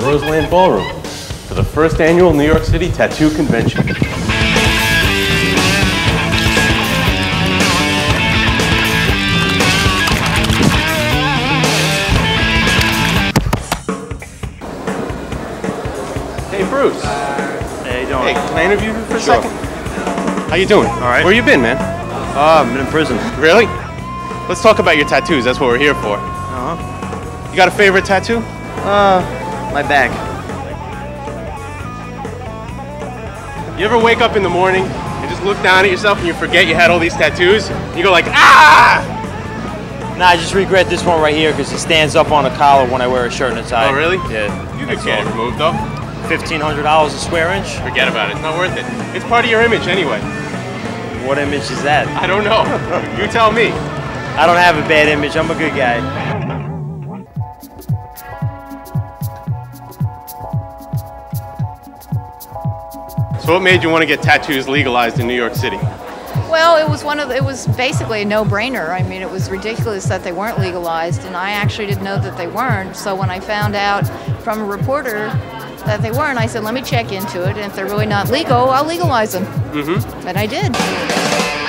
Roseland Ballroom for the first annual New York City Tattoo Convention. Hey, Bruce. Hey, you doing? Hey, can I interview you for a Sure. second? How you doing? All right. Where you been, man? Oh, I'm in prison. Really? Let's talk about your tattoos. That's what we're here for. Uh-huh. You got a favorite tattoo? Uh, my back. You ever wake up in the morning and just look down at yourself and you forget you had all these tattoos? You go like, ah! Nah, I just regret this one right here because it stands up on a collar when I wear a shirt and a tie. Oh, really? Yeah. You could get it removed though. Fifteen hundred dollars a square inch. Forget about it. It's not worth it. It's part of your image anyway. What image is that? I don't know. you tell me. I don't have a bad image. I'm a good guy. What made you want to get tattoos legalized in New York City? Well, it was one of the, it was basically a no-brainer. I mean, it was ridiculous that they weren't legalized, and I actually didn't know that they weren't. So when I found out from a reporter that they weren't, I said, "Let me check into it, and if they're really not legal, I'll legalize them." Mm-hmm. And I did.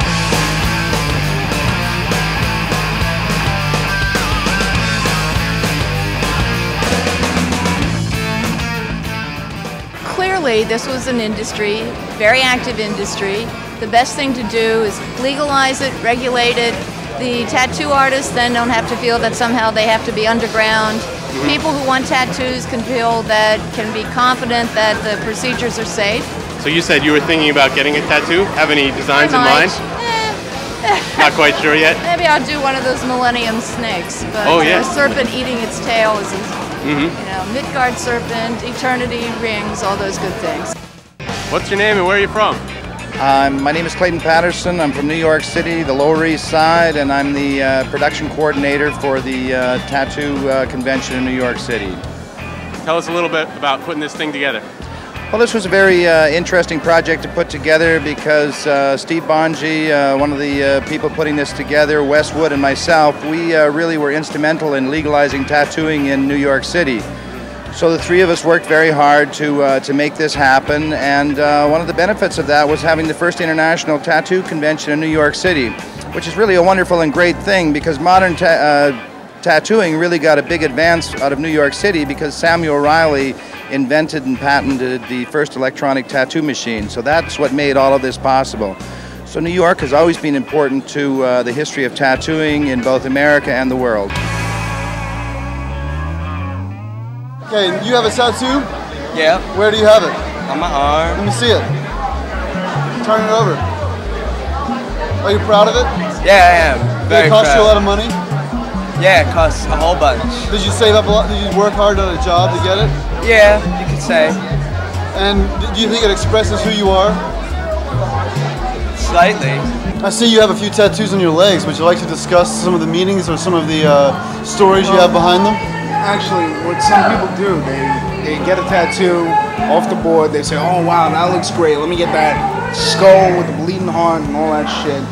Clearly, this was an industry, very active industry. The best thing to do is legalize it, regulate it. The tattoo artists then don't have to feel that somehow they have to be underground. People who want tattoos can feel that, can be confident that the procedures are safe. So you said you were thinking about getting a tattoo? Have any designs in mind? Eh, Not quite sure yet. maybe I'll do one of those Millennium snakes, but Oh, yeah. a serpent eating its tail is, Mm-hmm. you know, Midgard serpent, eternity rings, all those good things. What's your name and where are you from? Um, my name is Clayton Patterson. I'm from New York City, the Lower East Side, and I'm the uh, production coordinator for the uh, tattoo uh, convention in New York City. Tell us a little bit about putting this thing together. Well, this was a very uh, interesting project to put together because uh, Steve Bonge, uh, one of the uh, people putting this together, Wes Wood, and myself, we uh, really were instrumental in legalizing tattooing in New York City. So the three of us worked very hard to uh, to make this happen, and one of the benefits of that was having the first international tattoo convention in New York City, which is really a wonderful and great thing because modern ta- tattooing really got a big advance out of New York City because Samuel Riley invented and patented the first electronic tattoo machine. So that's what made all of this possible. So New York has always been important to uh, the history of tattooing in both America and the world. Okay, you have a tattoo? Yeah, Where do you have it? on my arm. Let me see it. Turn it over. Are you proud of it? Yeah, I am. Very Did it cost you a lot of money? Yeah, it costs a whole bunch. Did you save up a lot? Did you work hard on a job to get it? Yeah, you could say. And do you think it expresses who you are? Slightly. I see you have a few tattoos on your legs. Would you like to discuss some of the meanings or some of the uh, stories you have behind them? Actually, what some people do, they they get a tattoo off the board. They say, "Oh wow, that looks great. Let me get that skull with the bleeding heart and all that shit."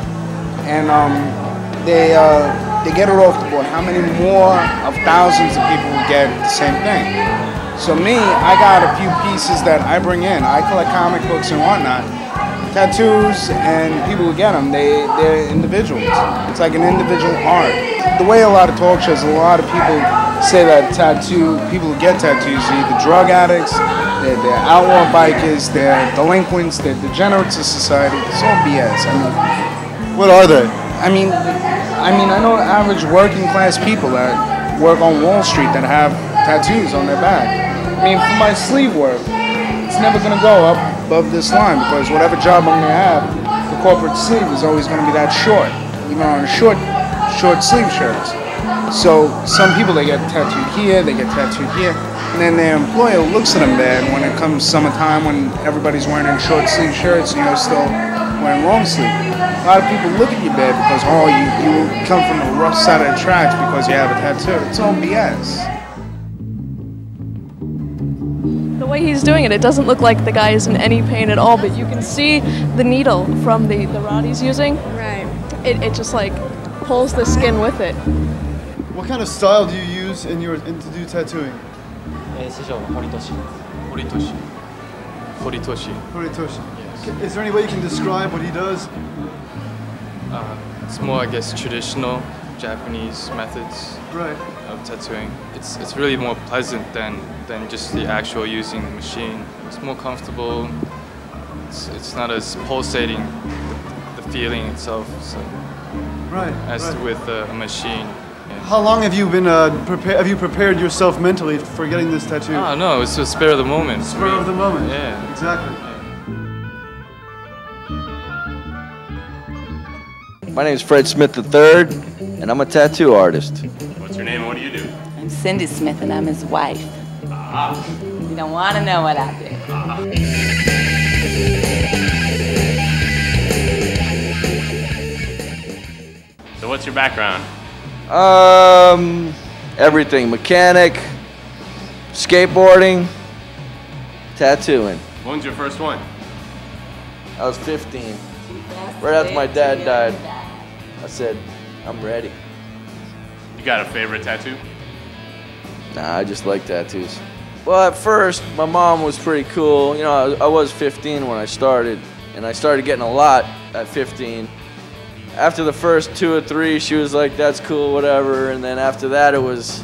And um, they uh, they get it off the board. How many more of thousands of people will get the same thing? So me, I got a few pieces that I bring in. I collect comic books and whatnot. Tattoos and people who get them, they they're individuals. It's like an individual art. The way a lot of talk shows, a lot of people say that tattoo people who get tattoos are either drug addicts, they're, they're outlaw bikers, they're delinquents, they're degenerates of society. It's all BS. I mean, What are they? I mean, I mean, I know average working class people that work on Wall Street that have tattoos on their back. I mean, for my sleeve work, it's never gonna go up above this line because whatever job I'm gonna have, the corporate sleeve is always gonna be that short, even on short, short sleeve shirts. So some people they get tattooed here, they get tattooed here, and then their employer looks at them bad when it comes summertime when everybody's wearing short sleeve shirts and you're still wearing long sleeve. A lot of people look at you bad because oh you you come from the rough side of the tracks because you have a tattoo. It's all BS. way he's doing it, it doesn't look like the guy is in any pain at all, but you can see the needle from the, the rod he's using. Right. It, it just like pulls the skin with it. What kind of style do you use in your in to do tattooing? Eh, Horitoshi. Horitoshi. Horitoshi. Horitoshi. Yes. Is there any way you can describe what he does? Uh, it's more, I guess, traditional Japanese methods Right. of tattooing it's it's really more pleasant than than just the actual using the machine it's more comfortable it's, it's not as pulsating the, the feeling itself so Right. as right. with a, a machine yeah. How long have you been uh, prepare? Have you prepared yourself mentally for getting this tattoo? Oh no, it's a spur of the moment. for Spur me. of the moment. Yeah. Exactly. My name is Fred Smith III, and I'm a tattoo artist. What's your name and what do you do? I'm Cindy Smith and I'm his wife. You don't want to know what I do. So what's your background? Um, everything mechanic, skateboarding, tattooing. When's your first one? I was 15. Right after my dad died, I said, I'm ready. You got a favorite tattoo? Nah, I just like tattoos. Well, at first, my mom was pretty cool. You know, I, I was 15 when I started, and I started getting a lot at 15. After the first two or three, she was like, that's cool, whatever. And then after that, it was,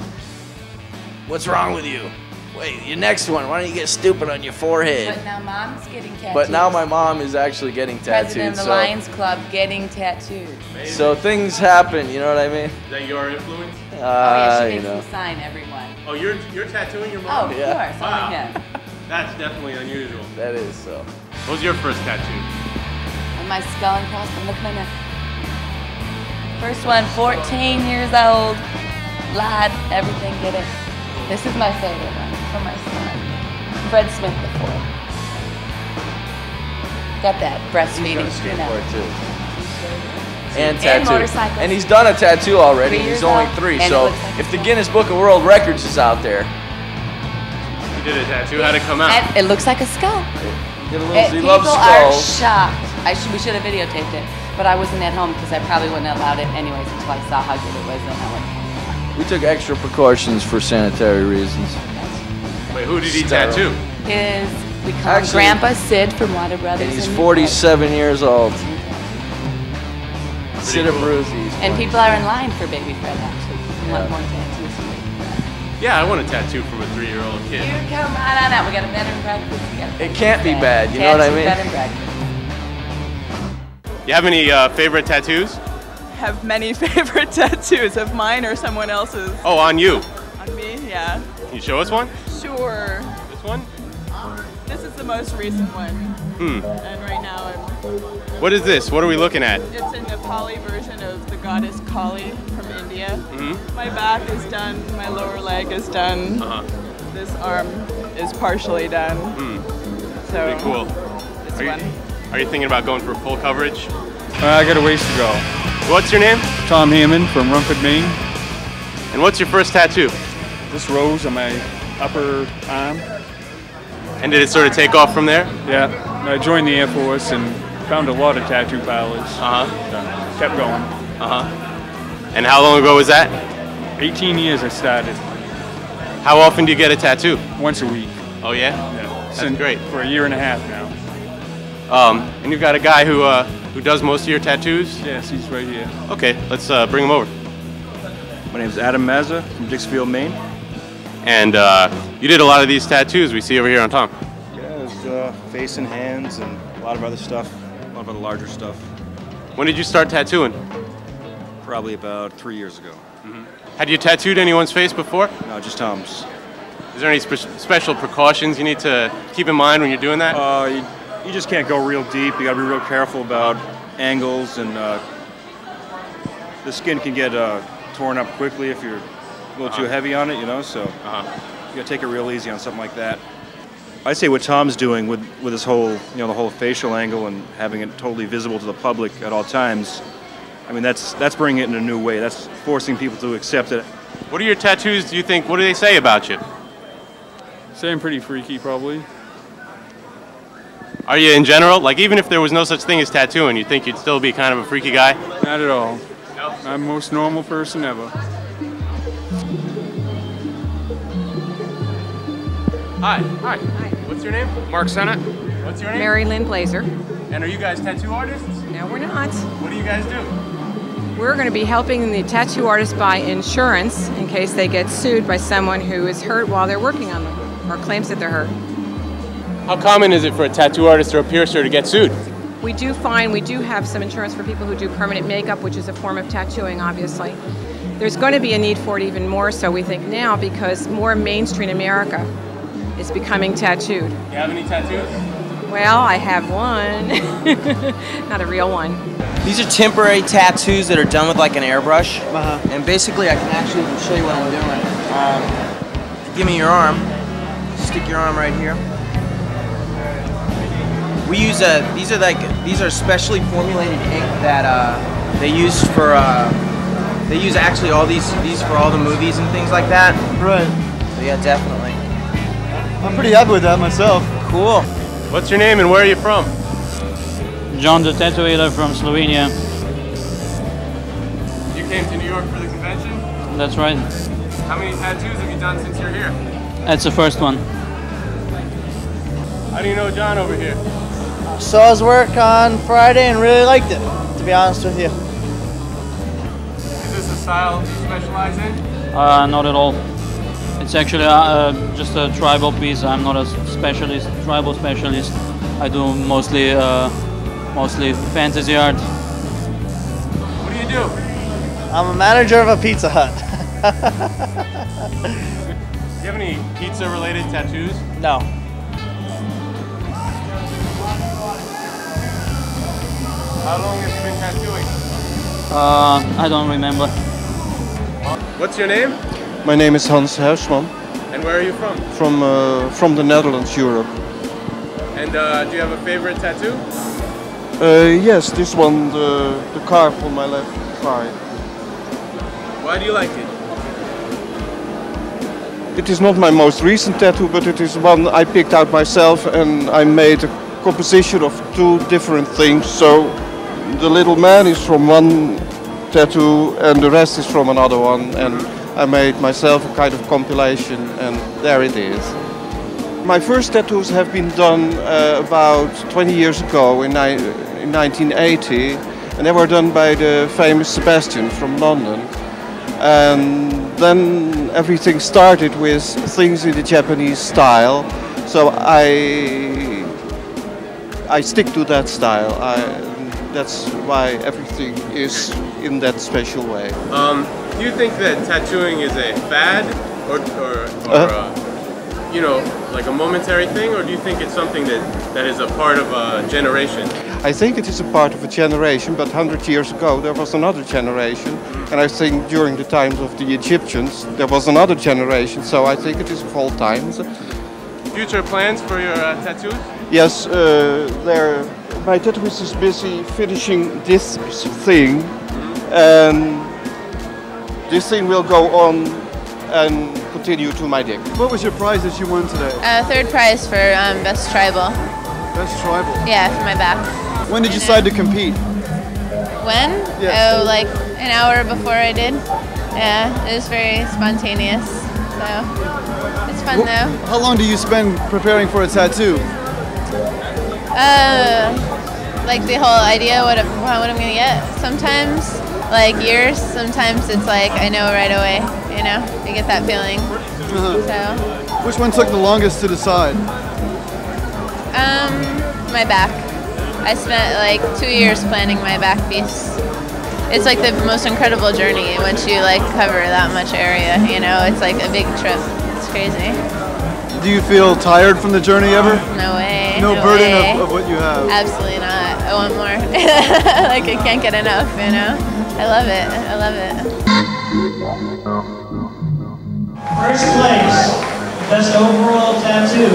what's wrong with you? Wait, your next one, why don't you get stupid on your forehead? But now mom's getting tattoos. But now my mom is actually getting tattoos. President tattooed. of the So, Lions Club getting tattooed. so things happen, you know what I mean? Is that your influence? oh Uh, yeah, she you makes know. me sign everyone. Oh, you're you're tattooing your Oh, mom? of Yeah. course, Wow. him. That's definitely unusual. That is so. What was your first tattoo? And my skull and crossbones. Look at my neck. First one, 14 years old. Lad, everything, get it. This is my favorite one for my son. Fred Smith before. Got that breastfeeding, you know. Skateboard too. And And tattoo. motorcycles. And he's done a tattoo already. He's only old, three. and So like if the. Guinness Book of World Records is out there, You did a tattoo. How'd it come out? And it looks like a skull. get a little. Eh, he people are shocked. I should, we should have videotaped it, but I wasn't at home because I probably wouldn't have allowed it anyways until I saw how good it was. And I went, We took extra precautions for sanitary reasons. Wait, who did he Sterile. tattoo? his, we call him Grandpa Sid from Water Brothers. And he's in 47 years old. Sid cool. Abruzzi. And people are in line for Baby Fred actually. They want more tattoos. Yeah, I want a tattoo from a three-year-old kid. You come right on out. We got a bed and breakfast. We got a It can't be bad, you know what I mean? Bed and breakfast. You have any uh, favorite tattoos? have many favorite tattoos of mine or someone else's. Oh, on you. On me, yeah. Can you show us one? Sure. This one? This is the most recent one. Hmm. And right now I'm, What is this? What are we looking at? it's a Nepali version of the goddess Kali from India. Mhm. My back is done, my lower leg is done. Uh-huh. This arm is partially done. Hmm. So Pretty cool. this Are you, one. are you thinking about going for full coverage? Uh, I got a ways to go. What's your name? Tom Hammond from Rumford, Maine. And what's your first tattoo? This rose on my upper arm. And did it sort of take off from there? Yeah, I joined the Air Force and found a lot of tattoo parlors. Uh-huh. Uh, kept going. Uh-huh. And how long ago was that? 18 years I started. How often do you get a tattoo? Once a week. Oh yeah? Yeah. That's great. For a year and a half now. Um, and you've got a guy who uh, who does most of your tattoos? Yes, he's right here. Okay, let's uh, bring him over. My name is Adam Mazza from Dixfield, Maine. And uh, you did a lot of these tattoos we see over here on Tom. Yeah, there's uh, face and hands and a lot of other stuff, a lot of other larger stuff. When did you start tattooing? Probably about three years ago. Had you tattooed anyone's face before? No, just Tom's. Is there any spe- special precautions you need to keep in mind when you're doing that? Uh, you, you just can't go real deep. You got to be real careful about angles, and uh, the skin can get uh, torn up quickly if you're a little too Uh-huh. heavy on it, you know. So Uh-huh. you got to take it real easy on something like that. I say what Tom's doing with with his whole, you know, the whole facial angle and having it totally visible to the public at all times. I mean, that's that's bringing it in a new way. That's forcing people to accept it. What are your tattoos, do you think, what do they say about you? Saying pretty freaky, probably. Are you in general, like even if there was no such thing as tattooing, you think you'd still be kind of a freaky guy? Not at all. I'm the most normal person ever. Hi. Hi. Hi. What's your name? Mark Sennett. What's your name? Mary Lynn Blazer. And are you guys tattoo artists? No, we're not. What do you guys do? We're going to be helping the tattoo artists buy insurance in case they get sued by someone who is hurt while they're working on them or claims that they're hurt. How common is it for a tattoo artist or a piercer to get sued? We do find we do have some insurance for people who do permanent makeup, which is a form of tattooing, obviously. There's going to be a need for it even more so, we think, now because more mainstream America is becoming tattooed. Do You have any tattoos? Well, I have one, not a real one. These are temporary tattoos that are done with like an airbrush. Uh-huh. And basically, I can actually show you what I'm doing. Um, give me your arm. Stick your arm right here. We use a. These are like these are specially formulated ink that uh, they use for. Uh, they use actually all these these for all the movies and things like that. Right. So yeah, definitely. I'm pretty happy with that myself. Cool. What's your name and where are you from? John the Tattooer from Slovenia. You came to New York for the convention? That's right. How many tattoos have you done since you're here? That's the first one. How do you know John over here? Saw his work on Friday and really liked it, to be honest with you. Is this a style you specialize in? Uh, not at all. It's actually uh, uh, just a tribal piece. I'm not a specialist, tribal specialist. I do mostly, uh, mostly fantasy art. What do you do? I'm a manager of a Pizza Hut. Do you have any pizza related tattoos? no. How long have you been tattooing? Uh, I don't remember. What's your name? My name is Hans Huisman And where are you from? from uh, from the Netherlands, Europe. And uh, do you have a favorite tattoo? Uh, yes, this one, the the carp on my left thigh. Why do you like it? It is not my most recent tattoo, but it is one I picked out myself, and I made a composition of two different things. So the little man is from one tattoo, and the rest is from another one, and I made myself a kind of compilation, and there it is. My first tattoos have been done uh, about 20 years ago in, in 1980, and they were done by the famous Sebastian from London. And then everything started with things in the Japanese style, so I I stick to that style. I, that's why everything is in that special way. Um, do you think that tattooing is a fad or, or, or uh, you know, like a momentary thing, or do you think it's something that, that is a part of a generation? I think it is a part of a generation, but 100 years ago there was another generation, and I think during the times of the Egyptians there was another generation, so I think it is of all times. Future plans for your uh, tattoos? Yes, uh, there, my tattooist is busy finishing this thing, and this thing will go on and continue to my dick. What was your prize that you won today? Uh, third prize for um, best tribal. Best tribal. Yeah, for my back. When did you decide to compete? When? Yeah. Oh, like an hour before I did. Yeah, it was very spontaneous. So it's fun Wh- though. How long do you spend preparing for a tattoo? Uh, like the whole idea what I'm, what I'm gonna get. Sometimes like years. Sometimes it's like I know right away. You know, you get that feeling. So Which one took the longest to decide? um, my back. I spent like two years planning my back piece. It's like the most incredible journey once you like cover that much area. You know, it's like a big trip. It's crazy. Do you feel tired from the journey ever? No way. No, burden way. of, of what you have. Absolutely not. I want more. like I can't get enough, you know? I love it. I love it. First place, best overall tattoo.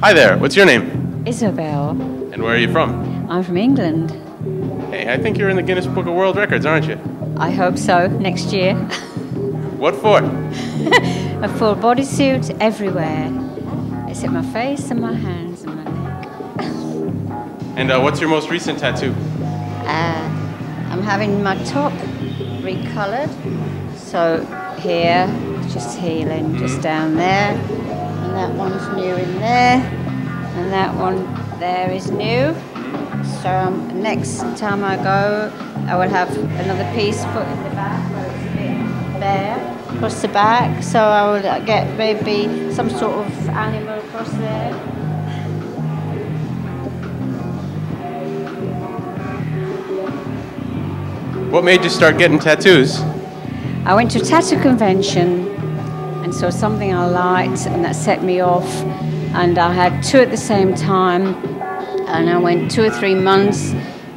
Hi there, what's your name? Isobel. And where are you from? I'm from England. Hey, I think you're in the Guinness Book of World Records, aren't you? I hope so next year. What for? A full bodysuit everywhere, except my face and my hands and my neck. And uh, what's your most recent tattoo? Uh, I'm having my top recolored, So here, just healing, just down there, and that one's new in there, and that one there is new. So um, next time I go, I will have another piece put in the back where it's a bit bare across the back. So I uh, get maybe some sort of animal across there. What made you start getting tattoos? I went to a tattoo convention and saw something I liked, and that set me off. And I had two at the same time, and I went two or three months.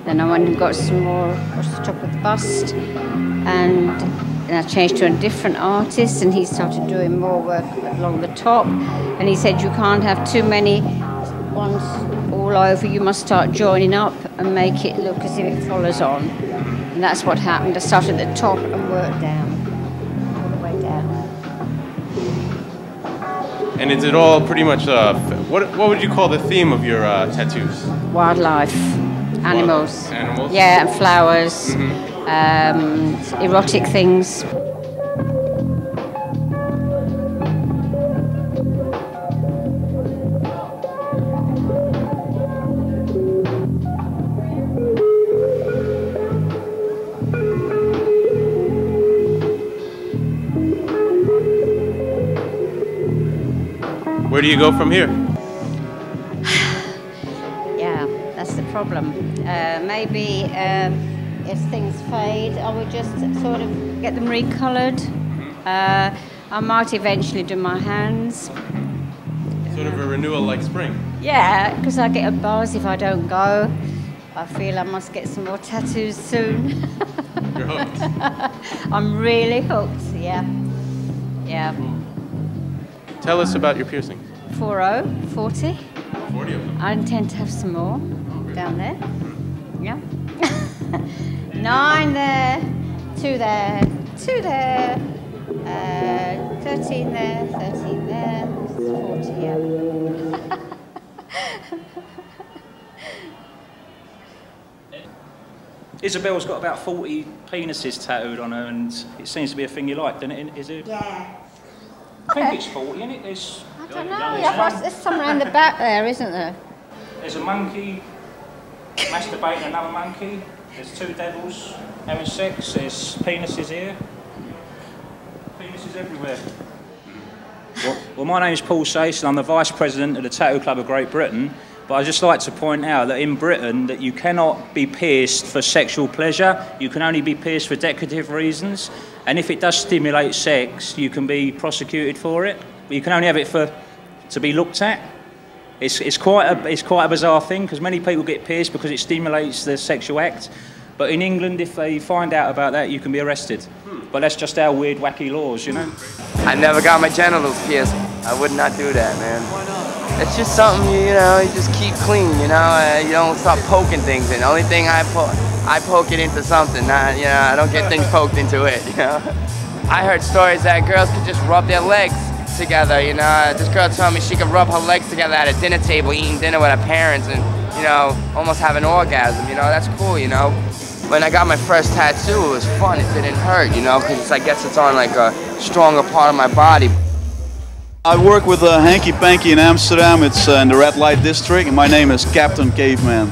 Then I went and got some more across the top of the bust, and then I changed to a different artist, and he started doing more work along the top. And he said, You can't have too many ones all over, you must start joining up and make it look as if it follows on. And that's what happened. I started at the top and worked down, all the way down. And is it all pretty much, uh, what, what would you call the theme of your uh, tattoos? Wildlife, animals. Animals? Yeah, and flowers, um, erotic things. Where do you go from here? Yeah, that's the problem. Uh, maybe um, if things fade, I would just sort of get them recolored. Uh, I might eventually do my hands. Sort of a renewal like spring. Yeah, because I get a buzz if I don't go. I feel I must get some more tattoos soon. You're hooked. I'm really hooked, yeah. Yeah. Tell us about your piercings. 40, 40. 40 of them. I intend to have some more down there. Yeah. Nine there, two there, two there, uh, 13 there, 13 there, 40, yeah. Isobel's got about 40 penises tattooed on her, and it seems to be a thing you like, doesn't it? Is it? Yeah. I think it's 40, isn't it? There's, I don't know, yeah, there's some around the back there, isn't there? there's a monkey masturbating another monkey. There's two devils having sex. There's penises here. Penises everywhere. Well, well, my name is Paul Sayce, and I'm the Vice President of the Tattoo Club of Great Britain. But I'd just like to point out that in Britain, that you cannot be pierced for sexual pleasure. You can only be pierced for decorative reasons. And if it does stimulate sex, you can be prosecuted for it. But you can only have it for to be looked at. It's, it's quite a it's quite a bizarre thing because many people get pierced because it stimulates the sexual act. But in England, if they find out about that, you can be arrested. But that's just our weird, wacky laws, you know. I never got my genitals pierced. I would not do that, man. Why not? It's just something you know. You just keep clean, you know. Uh, you don't start poking things in. The only thing I poke, I poke it into something. Not, you know, I don't get things poked into it. You know. I heard stories that girls could just rub their legs together. You know, this girl told me she could rub her legs together at a dinner table, eating dinner with her parents, and you know, almost have an orgasm. You know, that's cool. You know. When I got my first tattoo, it was fun. It didn't hurt, you know, because I guess it's on like a stronger part of my body. I work with uh, Hanky Panky in Amsterdam. It's uh, in the red light district, and my name is Captain Caveman.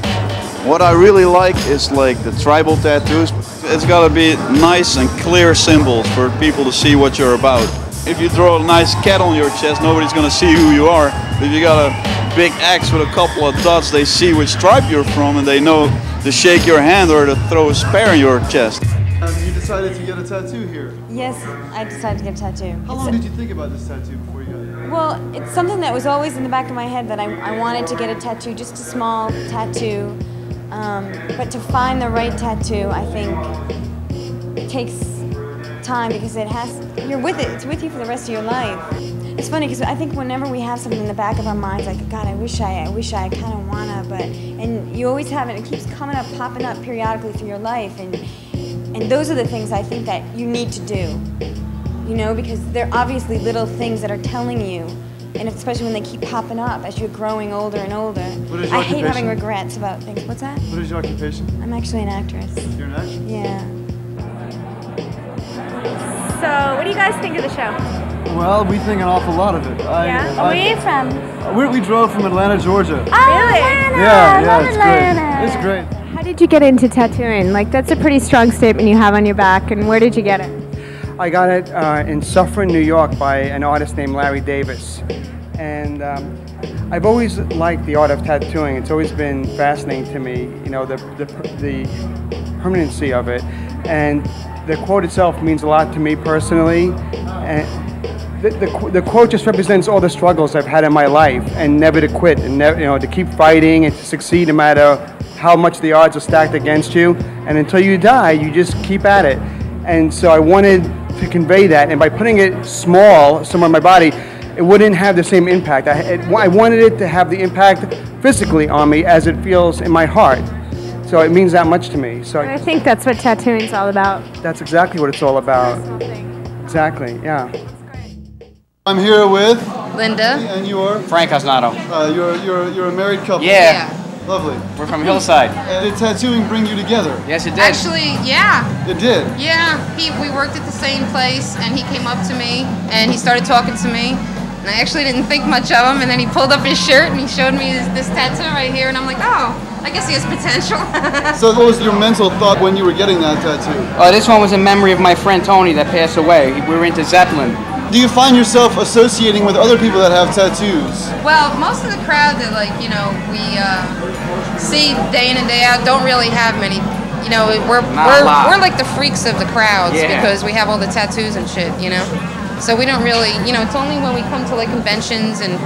What I really like is like the tribal tattoos. It's got to be nice and clear symbols for people to see what you're about. If you draw a nice cat on your chest, nobody's gonna see who you are. If you got a big axe with a couple of dots, they see which tribe you're from, and they know to shake your hand or to throw a spear in your chest. Um, you decided to get a tattoo here. Yes, I decided to get a tattoo. How long did you think about this tattoo before you got it? Well, it's something that was always in the back of my head that I, I wanted to get a tattoo, just a small tattoo. Um, but to find the right tattoo, I think takes time because it has, you're with it, it's with you for the rest of your life. It's funny because I think whenever we have something in the back of our minds, like, God, I wish I, I wish I I kind of wanna, but, and you always have it, it keeps coming up, popping up periodically through your life, and, and those are the things I think that you need to do, you know, because they're obviously little things that are telling you, and especially when they keep popping up as you're growing older and older. What is your I hate having regrets about things. What's that? What is your occupation? I'm actually an actress. You're an actress? Yeah. So what do you guys think of the show? Well, we think an awful lot of it. I, Yeah? I- Where are you from? we, we drove from Atlanta, Georgia. Oh, Atlanta! yeah, yeah, it's Atlanta. great. It's great. How did you get into tattooing? Like, that's a pretty strong statement you have on your back, and where did you get it? I got it uh, in Suffern, New York, by an artist named Larry Davis, and um, I've always liked the art of tattooing. It's always been fascinating to me, you know, the the, the permanency of it, and the quote itself means a lot to me personally. And the, the, the quote just represents all the struggles I've had in my life, and never to quit, and never, you know, to keep fighting and to succeed no matter how much the odds are stacked against you. And until you die, you just keep at it. And so I wanted to convey that, and by putting it small somewhere in my body, it wouldn't have the same impact. I, it, I wanted it to have the impact physically on me as it feels in my heart. So it means that much to me. So And I think that's what tattooing's all about. that's exactly what it's all about. Exactly, yeah. I'm here with Linda. And you are? Frank Osnato. Uh, you're, you're, you're a married couple. Yeah. Lovely. We're from Hillside. And did tattooing bring you together? Yes, it did. Actually, yeah. It did? Yeah. He, we worked at the same place, and he came up to me, and he started talking to me. And I actually didn't think much of him, and then he pulled up his shirt, and he showed me this, this tattoo right here, and I'm like, oh, I guess he has potential. So what was your mental thought when you were getting that tattoo? Oh, this one was in memory of my friend Tony that passed away. We were into Zeppelin. Do you find yourself associating with other people that have tattoos? well, most of the crowd that, like, you know, we uh, see day in and day out don't really have many. You know, we're we're, we're like the freaks of the crowds Yeah. because we have all the tattoos and shit. You know, so we don't really. You know, it's only when we come to like conventions and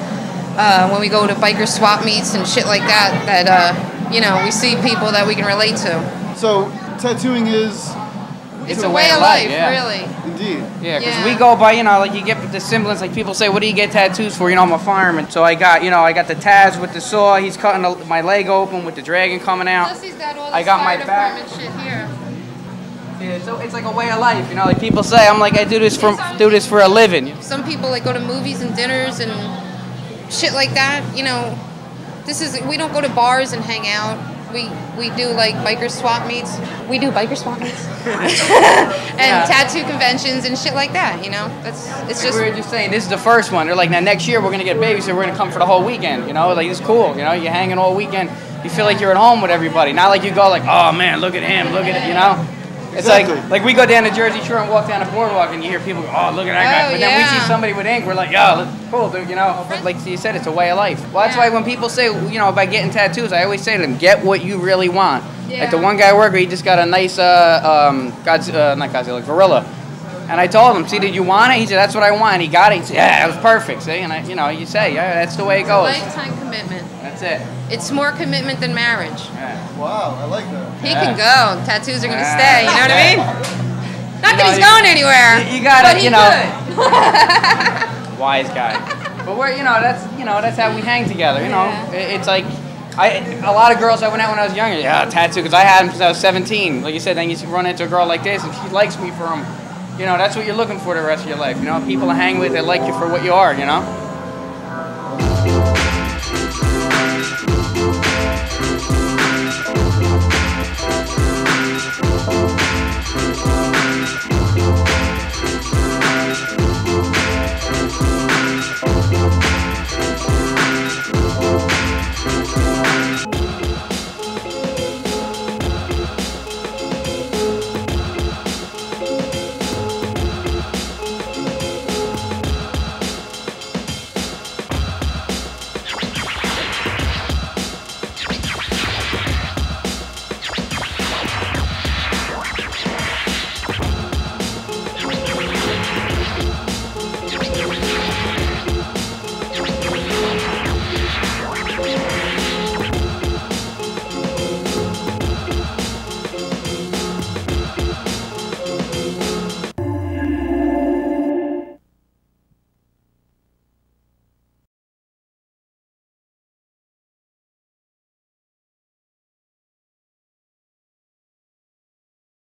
uh, when we go to biker swap meets and shit like that that uh, you know we see people that we can relate to. So tattooing is. It's a way of life, really. Indeed. Yeah, because Yeah. we go by, you know, like you get the semblance, like people say, what do you get tattoos for? You know, I'm a fireman. So I got, you know, I got the Taz with the saw. He's cutting the, my leg open with the dragon coming out. Plus, he's got all I got fire my back. department shit here. Yeah, so it's like a way of life, you know, like people say, I'm like, I do this for, do this for a living. Some people like go to movies and dinners and shit like that. You know, this is we don't go to bars and hang out. We we do like biker swap meets. We do biker swap meets and Yeah. tattoo conventions and shit like that. You know, that's it's just. we were just saying, this is the first one. They're like, now next year we're gonna get a babysitter. We're gonna come for the whole weekend. You know, like it's cool. You know, you're hanging all weekend. You feel like you're at home with everybody. Not like you go like, oh man, look at him, look at it. You know, it's like like we go down to Jersey Shore and walk down the boardwalk and you hear people go, oh look at that guy. Oh, But then we see somebody with ink, we're like, yo, that's cool, dude. You know, but like you said, it's a way of life. Well, that's why when people say, you know, about getting tattoos, I always say to them, get what you really want. Like the one guy I work with, he just got a nice, uh, um, God's, uh, not Godzilla, gorilla. And I told him, see, did you want it? He said, that's what I want. And he got it. He said, yeah, that was perfect. See, and I, you know, you say, yeah, that's the way it goes. Lifetime commitment. That's it. It's more commitment than marriage. Yeah. Wow, I like that. He Yeah. can go. Tattoos are gonna Yeah. stay. You know what I mean? Not You that know, he's you- going anywhere. you- you gotta, you know- Wise guy. But we're, you know, that's, you know, that's how we hang together. You know, It- it's like, I, a lot of girls I went out when I was younger, yeah, tattoo, because I had them since I was 17. Like you said, then you run into a girl like this, and she likes me for them. You know, that's what you're looking for the rest of your life. You know, people to hang with that like you for what you are. You know.